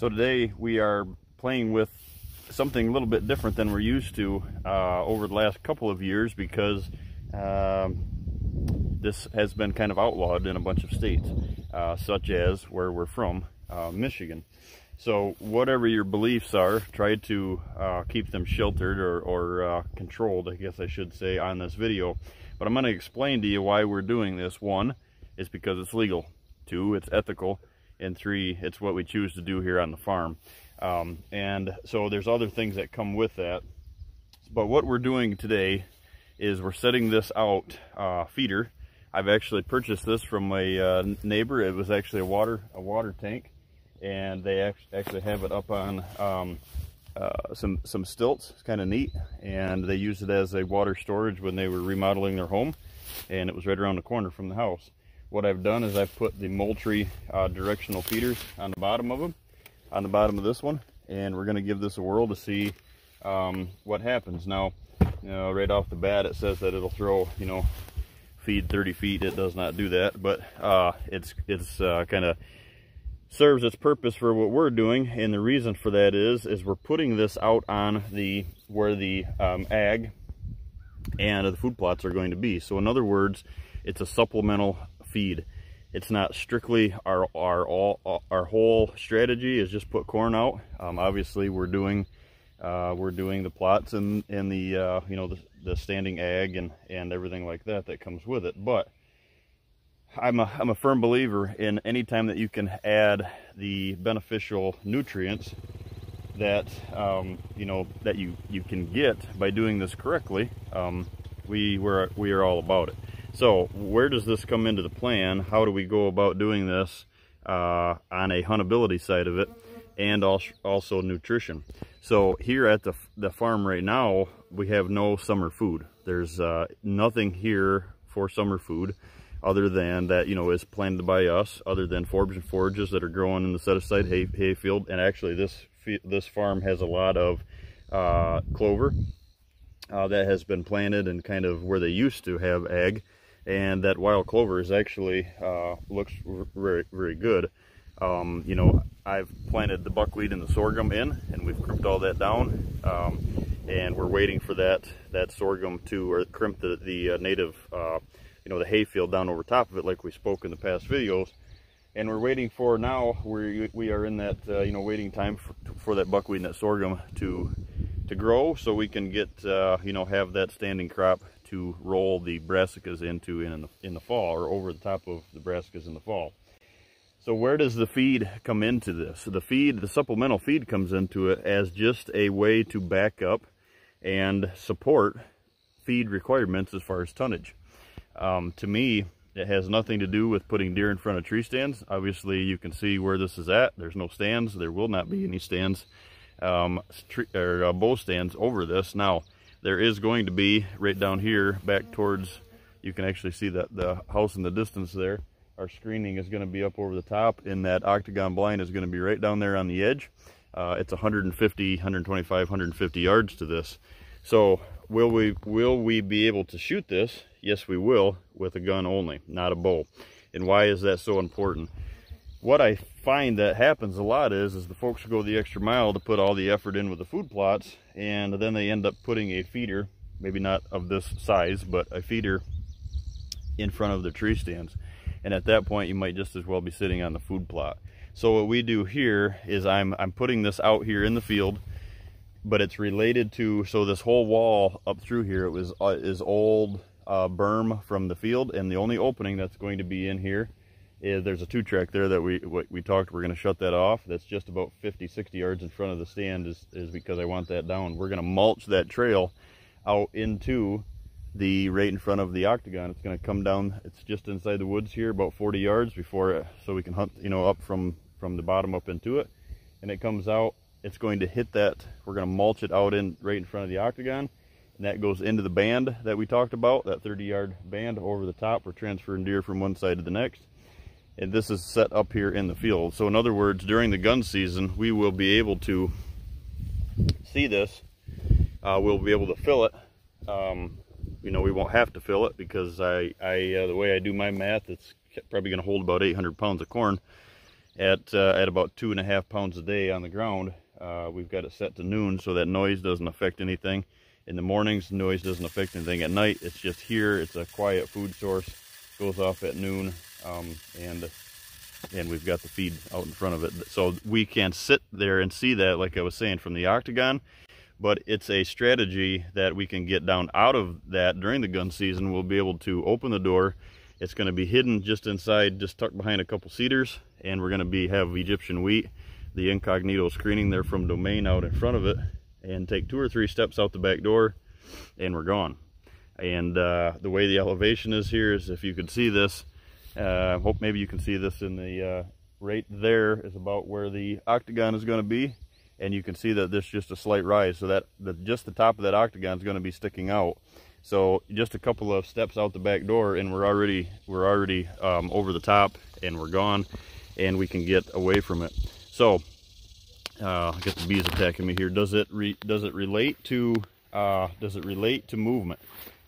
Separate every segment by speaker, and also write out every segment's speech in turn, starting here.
Speaker 1: So today we are playing with something a little bit different than we're used to uh, over the last couple of years because um, this has been kind of outlawed in a bunch of states, uh, such as where we're from, uh, Michigan. So whatever your beliefs are, try to uh, keep them sheltered or, or uh, controlled, I guess I should say, on this video. But I'm going to explain to you why we're doing this. One, is because it's legal. Two, it's ethical and three, it's what we choose to do here on the farm. Um, and so there's other things that come with that. But what we're doing today is we're setting this out uh, feeder. I've actually purchased this from a uh, neighbor. It was actually a water a water tank, and they actually have it up on um, uh, some some stilts. It's kind of neat, and they used it as a water storage when they were remodeling their home, and it was right around the corner from the house what I've done is I've put the Moultrie uh, directional feeders on the bottom of them, on the bottom of this one, and we're going to give this a whirl to see um, what happens. Now, you know, right off the bat, it says that it'll throw, you know, feed 30 feet. It does not do that, but uh, it's it's uh, kind of serves its purpose for what we're doing, and the reason for that is is we're putting this out on the where the um, ag and the food plots are going to be. So in other words, it's a supplemental feed. It's not strictly our our all our whole strategy is just put corn out. Um, obviously, we're doing uh, we're doing the plots and and the uh, you know the, the standing ag and and everything like that that comes with it. But I'm a I'm a firm believer in any time that you can add the beneficial nutrients that um, you know that you you can get by doing this correctly. Um, we were we are all about it. So where does this come into the plan? How do we go about doing this uh, on a huntability side of it and also nutrition? So here at the, the farm right now, we have no summer food. There's uh, nothing here for summer food other than that, you know, is planted by us, other than forbs and forages that are growing in the set-aside hay, hay field. And actually this, this farm has a lot of uh, clover uh, that has been planted and kind of where they used to have ag and that wild clover is actually uh, looks very very good. Um, you know, I've planted the buckwheat and the sorghum in, and we've crimped all that down, um, and we're waiting for that that sorghum to or crimp the the uh, native, uh, you know, the hay field down over top of it, like we spoke in the past videos. And we're waiting for now. We we are in that uh, you know waiting time for, for that buckwheat and that sorghum to to grow, so we can get uh, you know have that standing crop to roll the brassicas into in the, in the fall or over the top of the brassicas in the fall. So where does the feed come into this? The feed, the supplemental feed comes into it as just a way to back up and support feed requirements as far as tonnage. Um, to me, it has nothing to do with putting deer in front of tree stands. Obviously, you can see where this is at. There's no stands. There will not be any stands, um, or uh, bow stands over this. Now, there is going to be right down here back towards you can actually see that the house in the distance there. Our screening is going to be up over the top and that octagon blind is going to be right down there on the edge. Uh, it's 150 125 150 yards to this. So will we will we be able to shoot this? Yes we will with a gun only not a bow. And why is that so important what I find that happens a lot is, is the folks go the extra mile to put all the effort in with the food plots, and then they end up putting a feeder, maybe not of this size, but a feeder in front of the tree stands. And at that point, you might just as well be sitting on the food plot. So what we do here is I'm, I'm putting this out here in the field, but it's related to, so this whole wall up through here, it was uh, is old uh, berm from the field, and the only opening that's going to be in here is there's a two track there that we we talked we're going to shut that off. That's just about 50 60 yards in front of the stand is is because i want that down. We're going to mulch that trail out into the right in front of the octagon. It's going to come down it's just inside the woods here about 40 yards before it so we can hunt you know up from from the bottom up into it. And it comes out it's going to hit that we're going to mulch it out in right in front of the octagon. And that goes into the band that we talked about that 30 yard band over the top. We're transferring deer from one side to the next and this is set up here in the field. So in other words, during the gun season, we will be able to see this. Uh, we'll be able to fill it. Um, you know, we won't have to fill it because I, I uh, the way I do my math, it's probably going to hold about 800 pounds of corn. at uh, at about two and a half pounds a day on the ground. Uh, we've got it set to noon so that noise doesn't affect anything. In the mornings, noise doesn't affect anything. At night, it's just here. It's a quiet food source. Goes off at noon, um, and and we've got the feed out in front of it. So we can sit there and see that, like I was saying, from the octagon. But it's a strategy that we can get down out of that during the gun season. We'll be able to open the door. It's going to be hidden just inside, just tucked behind a couple cedars, and we're going to be have Egyptian wheat the incognito screening there from domain out in front of it and take two or three steps out the back door and we're gone. And uh, the way the elevation is here is if you could see this, uh, hope maybe you can see this in the, uh, right there is about where the octagon is going to be. And you can see that this just a slight rise. So that the, just the top of that octagon is going to be sticking out. So just a couple of steps out the back door and we're already, we're already um, over the top and we're gone and we can get away from it. So, uh, I got the bees attacking me here. Does it re, does it relate to uh, does it relate to movement?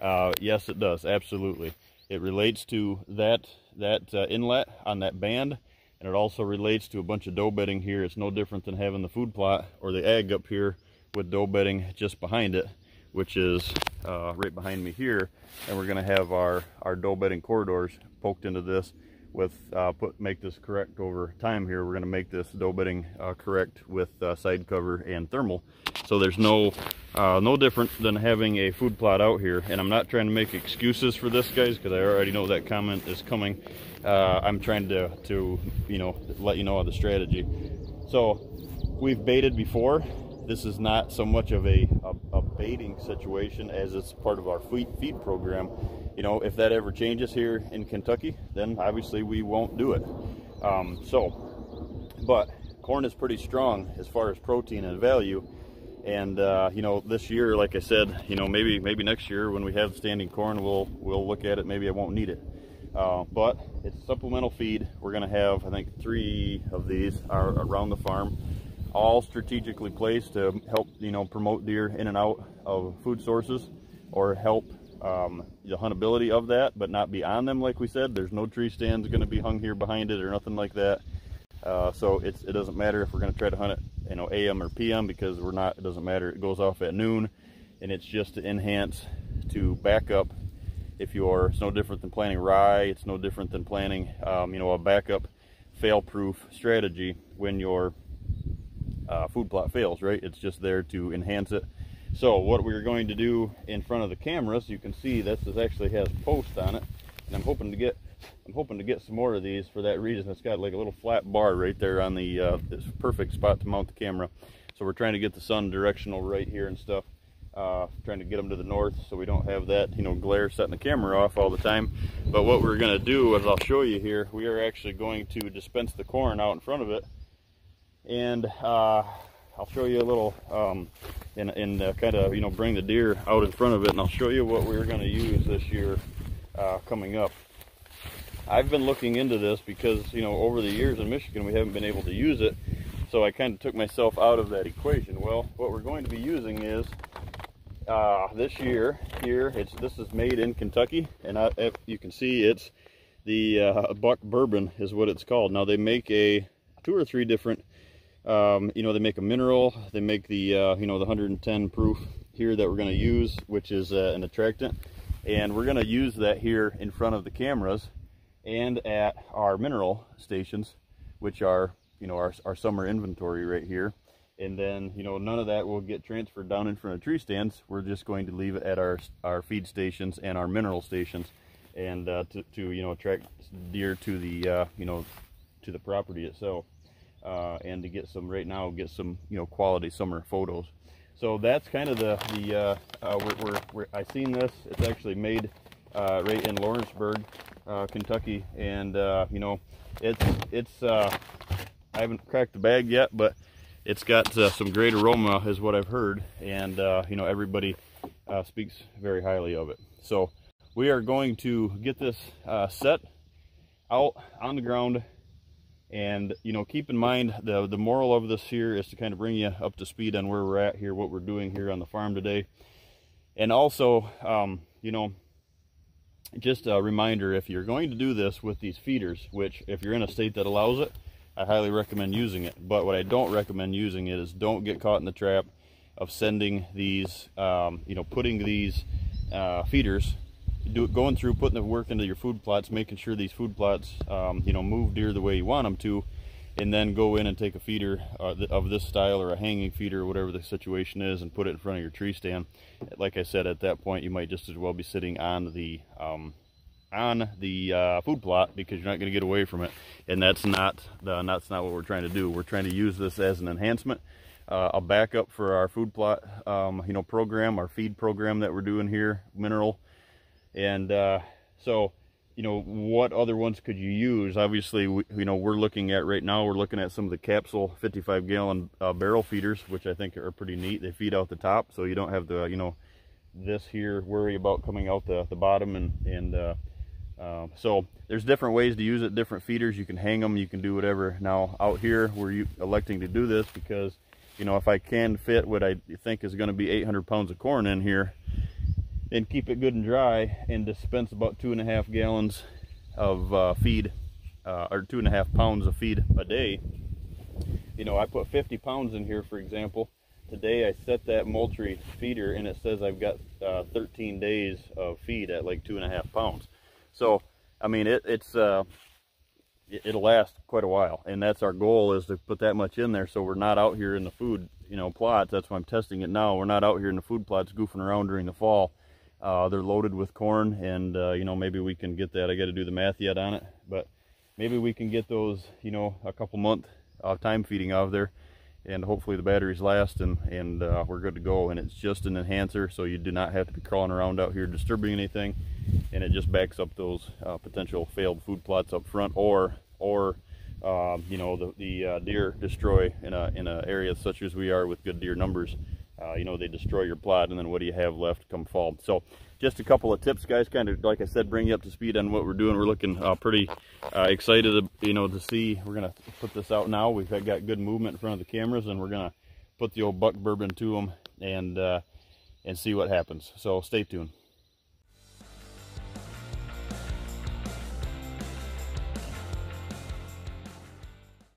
Speaker 1: Uh, yes, it does. Absolutely, it relates to that that uh, inlet on that band, and it also relates to a bunch of doe bedding here. It's no different than having the food plot or the ag up here with doe bedding just behind it, which is uh, right behind me here. And we're going to have our our doe bedding corridors poked into this with uh, put make this correct over time here. We're going to make this doe bedding uh, correct with uh, side cover and thermal. So there's no uh, no different than having a food plot out here. And I'm not trying to make excuses for this, guys, because I already know that comment is coming. Uh, I'm trying to, to, you know, let you know the strategy. So we've baited before. This is not so much of a, a, a baiting situation as it's part of our feed, feed program you know, if that ever changes here in Kentucky, then obviously we won't do it. Um, so, but corn is pretty strong as far as protein and value. And uh, you know, this year, like I said, you know, maybe maybe next year when we have standing corn, we'll we'll look at it. Maybe I won't need it. Uh, but it's supplemental feed. We're to have, I think, three of these are around the farm, all strategically placed to help, you know, promote deer in and out of food sources or help um, the huntability of that, but not be on them like we said. There's no tree stands going to be hung here behind it or nothing like that. Uh, so it doesn't matter if we're going to try to hunt it, you know, AM or PM because we're not, it doesn't matter. It goes off at noon and it's just to enhance, to back up if you're, it's no different than planting rye. It's no different than planting, um, you know, a backup fail-proof strategy when your uh, food plot fails, right? It's just there to enhance it so what we're going to do in front of the camera, cameras, you can see this is actually has post on it, and I'm hoping to get I'm hoping to get some more of these for that reason. It's got like a little flat bar right there on the uh, this perfect spot to mount the camera. So we're trying to get the sun directional right here and stuff. Uh, trying to get them to the north so we don't have that you know glare setting the camera off all the time but what we're going to do as I'll show you here we are actually going to dispense the corn out in front of it and uh, I'll show you a little um, and, and uh, kind of, you know, bring the deer out in front of it. And I'll show you what we're going to use this year uh, coming up. I've been looking into this because, you know, over the years in Michigan, we haven't been able to use it. So I kind of took myself out of that equation. Well, what we're going to be using is uh, this year here, it's this is made in Kentucky. And I, you can see it's the uh, Buck Bourbon is what it's called. Now they make a two or three different um, you know, they make a mineral, they make the, uh, you know, the 110 proof here that we're going to use, which is uh, an attractant. And we're going to use that here in front of the cameras and at our mineral stations, which are, you know, our, our summer inventory right here. And then, you know, none of that will get transferred down in front of tree stands. We're just going to leave it at our, our feed stations and our mineral stations and uh, to, to, you know, attract deer to the, uh, you know, to the property itself uh, and to get some right now get some you know quality summer photos. So that's kind of the the uh, uh, we're, we're, we're, I seen this. It's actually made uh, right in Lawrenceburg uh, Kentucky. And uh, you know it's it's I haven't cracked the bag yet but it's got some great aroma is what I've heard. And you know everybody speaks very highly of it. So we are going to get this set out on the ground and, you know, keep in mind the, the moral of this here is to kind of bring you up to speed on where we're at here, what we're doing here on the farm today. And also, um, you know, just a reminder, if you're going to do this with these feeders, which if you're in a state that allows it, I highly recommend using it. But what I don't recommend using it is don't get caught in the trap of sending these, um, you know, putting these uh, feeders, do it, going through, putting the work into your food plots, making sure these food plots, um, you know, move deer the way you want them to, and then go in and take a feeder uh, of this style or a hanging feeder or whatever the situation is and put it in front of your tree stand. Like I said, at that point, you might just as well be sitting on the um, on the uh, food plot because you're not going to get away from it. And that's not the, that's not what we're trying to do. We're trying to use this as an enhancement, uh, a backup for our food plot, um, you know, program, our feed program that we're doing here, mineral. And uh, so, you know, what other ones could you use? Obviously, we, you know, we're looking at right now, we're looking at some of the capsule 55 gallon uh, barrel feeders, which I think are pretty neat. They feed out the top, so you don't have the, you know, this here worry about coming out the, the bottom and, and uh, um, so there's different ways to use it, different feeders. You can hang them, you can do whatever. Now out here, we're electing to do this because, you know, if I can fit what I think is going to be 800 pounds of corn in here and keep it good and dry and dispense about two and a half gallons of uh, feed uh, or two and a half pounds of feed a day. You know, I put 50 pounds in here, for example. Today I set that Moultrie feeder and it says I've got uh, 13 days of feed at like two and a half pounds. So, I mean, it, it's uh, it, will last quite a while, and that's our goal is to put that much in there so we're not out here in the food, you know, plots. That's why I'm testing it now. We're not out here in the food plots goofing around during the fall. Uh, they're loaded with corn, and uh, you know, maybe we can get that. I got to do the math yet on it, but maybe we can get those, you know, a couple month uh, time feeding out of there and hopefully the batteries last and and uh, we're good to go. And it's just an enhancer so you do not have to be crawling around out here disturbing anything. And it just backs up those uh, potential failed food plots up front or or um, you know the, the uh, deer destroy in a in an area such as we are with good deer numbers uh, you know they destroy your plot and then what do you have left come fall? So just a couple of tips guys kind of like i said bring you up to speed on what we're doing. We're looking uh, pretty uh, excited you know to see. We're gonna put this out now. We've got good movement in front of the cameras and we're gonna put the old buck bourbon to them and uh, and see what happens. So stay tuned